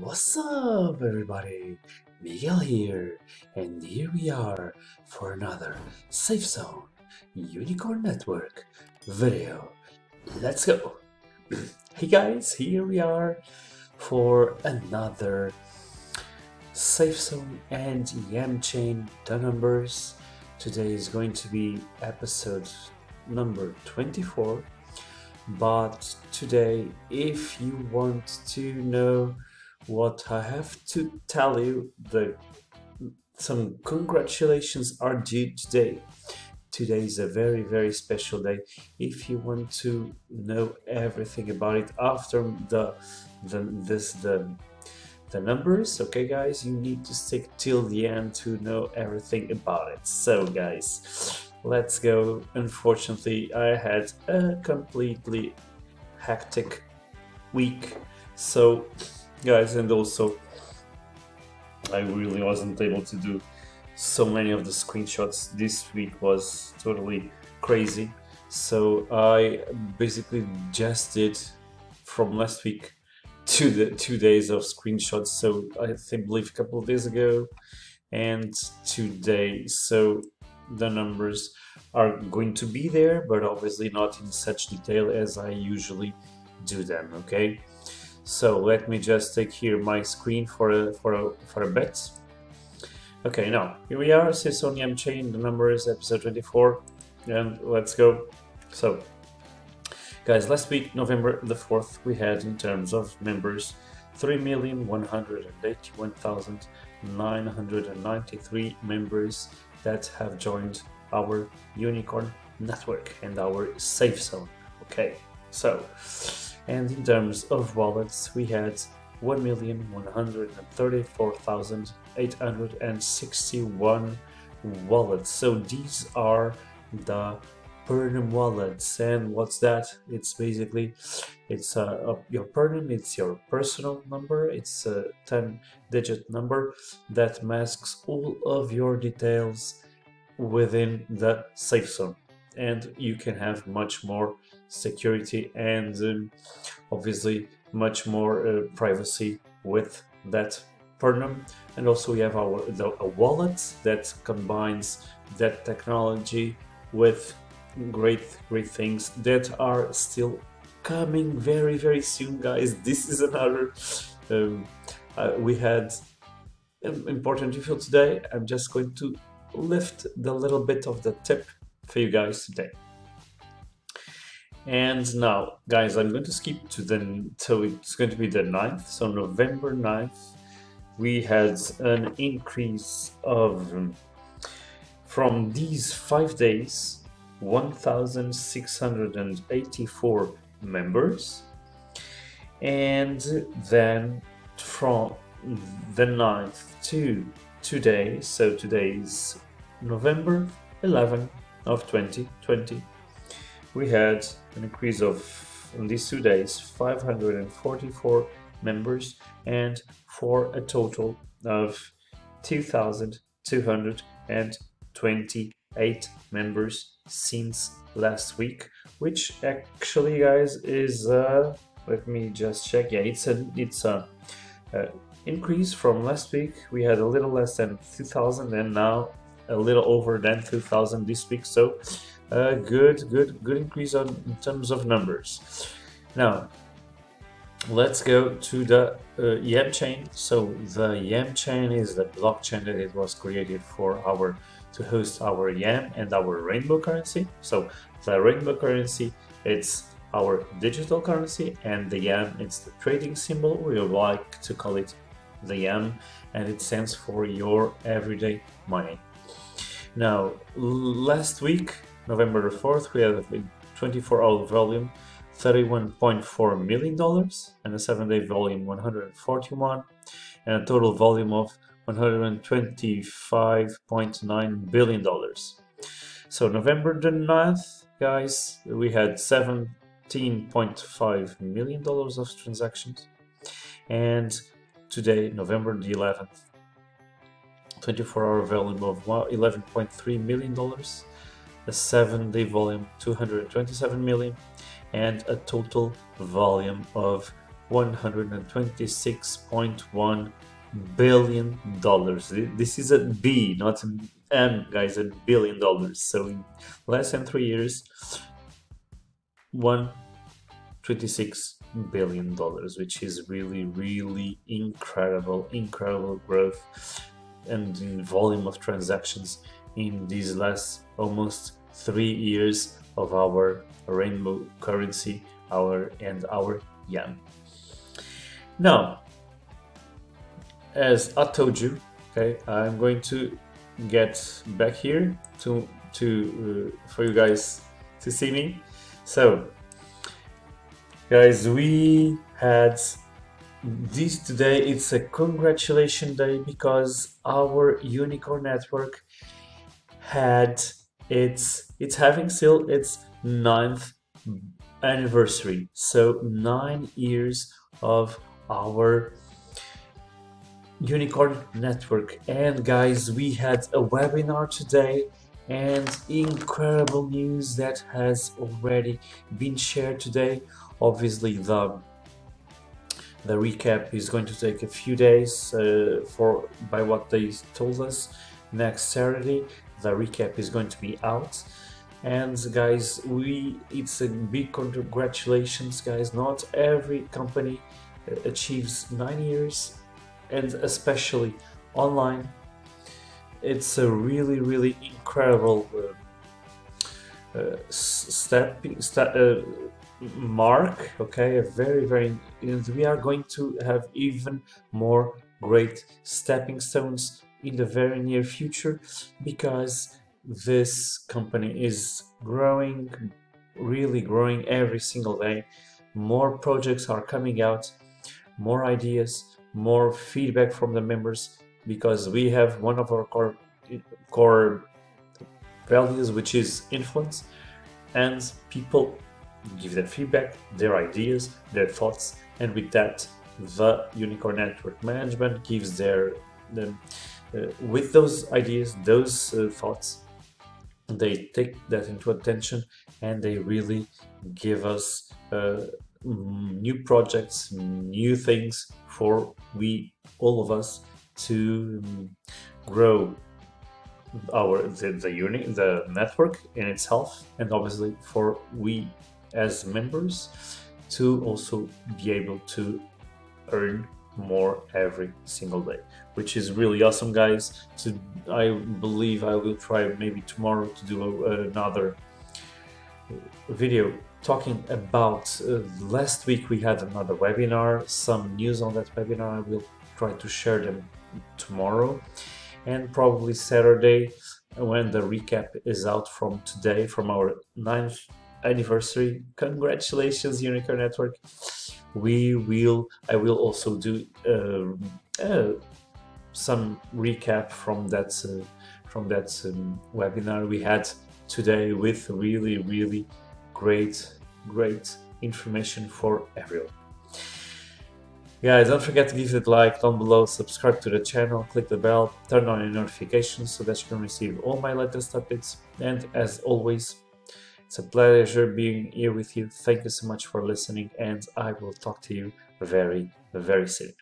What's up, everybody? Miguel here, and here we are for another Safe Zone Unicorn Network video. Let's go! hey guys, here we are for another Safe Zone and YEM Chain the numbers. Today is going to be episode number 24 but today if you want to know what I have to tell you the some congratulations are due today. Today is a very very special day. If you want to know everything about it after the the this the the numbers okay guys you need to stick till the end to know everything about it. So guys let's go. Unfortunately i had a completely hectic week so guys and also i really wasn't able to do so many of the screenshots. This week was totally crazy. So i basically just did from last week to the two days of screenshots. So i think believe a couple of days ago and today. So the numbers are going to be there but obviously not in such detail as i usually do them okay so let me just take here my screen for a for a for a bit. Okay now here we are Sisonium chain the number is episode 24 and let's go. So guys last week november the 4th we had in terms of members 3,181,993 members that have joined our unicorn network and our safe zone. Okay so and in terms of wallets we had 1,134,861 wallets. So these are the Pernum wallets. And what's that? It's basically it's uh, uh, your Pernum it's your personal number. It's a 10 digit number that masks all of your details within the safe zone. And you can have much more security and um, obviously much more uh, privacy with that Pernum and also we have our the, a wallet that combines that technology with great great things that are still coming very very soon guys. This is another um, uh, we had an important review today. I'm just going to lift the little bit of the tip for you guys today and now guys i'm going to skip to the so it's going to be the 9th so november 9th we had an increase of from these five days 1,684 members. And then from the 9th to today, so today is November 11 of 2020, we had an increase of, in these two days, 544 members and for a total of 2,228 members since last week, which actually, guys, is uh, let me just check. Yeah, it's a it's a uh, increase from last week. We had a little less than 2,000, and now a little over than 2,000 this week. So, uh, good, good, good increase on in terms of numbers. Now, let's go to the uh, YEM chain. So the YEM chain is the blockchain that it was created for our to host our YEM and our rainbow currency. So the rainbow currency, it's our digital currency and the YEM, it's the trading symbol. We like to call it the YEM and it stands for your everyday money. Now, last week, November the 4th, we had a 24 hour volume, $31.4 million and a 7 day volume 141 and a total volume of $125.9 billion. So November the 9th, guys, we had $17.5 million of transactions. And today, November the 11th, 24 hour volume of $11.3 million, a 7 day volume 227 million, and a total volume of 126.1 billion dollars. This is a B, not an M, guys, a billion dollars. So in less than three years, 126 billion dollars, which is really, really incredible, incredible growth and in volume of transactions in these last almost three years of our rainbow currency, our and our YEM. Now, as I told you, okay, I'm going to get back here to to uh, for you guys to see me. So, guys, we had this today. It's a congratulation day because our unicorn network had its it's having still its ninth anniversary. So nine years of our unicorn network. And guys we had a webinar today and incredible news that has already been shared today. Obviously the the recap is going to take a few days uh, for by what they told us next Saturday the recap is going to be out. And guys we it's a big congratulations guys. Not every company uh, achieves nine years and especially online. It's a really really incredible uh, uh, step, uh, mark okay? A very very and we are going to have even more great stepping stones in the very near future because this company is growing really growing every single day. More projects are coming out more ideas more feedback from the members because we have one of our core core values which is influence. And people give their feedback their ideas their thoughts. And with that the unicorn network management gives their them uh, with those ideas those uh, thoughts they take that into attention and they really give us uh, new projects new things for we all of us to grow our the, the unit the network in itself and obviously for we as members to also be able to earn more every single day which is really awesome guys. To i believe i will try maybe tomorrow to do another video talking about uh, last week we had another webinar some news on that webinar. I will try to share them tomorrow. And probably saturday when the recap is out from today from our ninth anniversary congratulations unicorn network we will i will also do uh, uh, some recap from that uh, from that um, webinar we had today with really really great, great information for everyone. Guys, don't forget to give it a like down below, subscribe to the channel, click the bell, turn on your notifications so that you can receive all my latest updates. And as always, it's a pleasure being here with you. Thank you so much for listening and I will talk to you very, very soon.